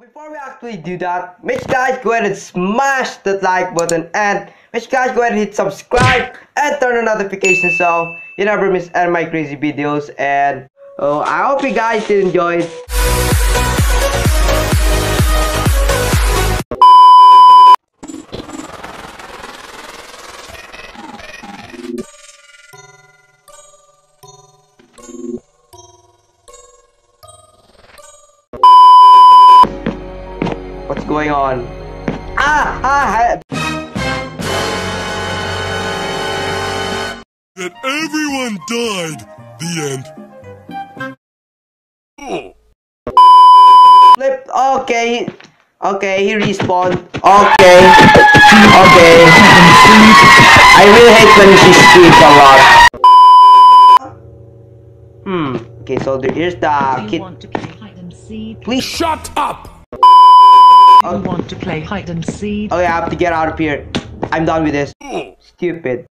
Before we actually do that, make sure guys go ahead and smash that like button and make sure guys go ahead and hit subscribe and turn on notifications so you never miss any of my crazy videos and oh, I hope you guys did enjoy What's going on? Ah! Ah! that everyone died. The end. Flip. Okay. Okay, he respawned. Okay. Okay. I really hate when she screams a lot. Hmm. Okay, so here's the kid. you want to play hide and seek? Please. Shut up! Do you want to play hide and seek? Oh, okay, I have to get out of here. I'm done with this. Oh. Stupid.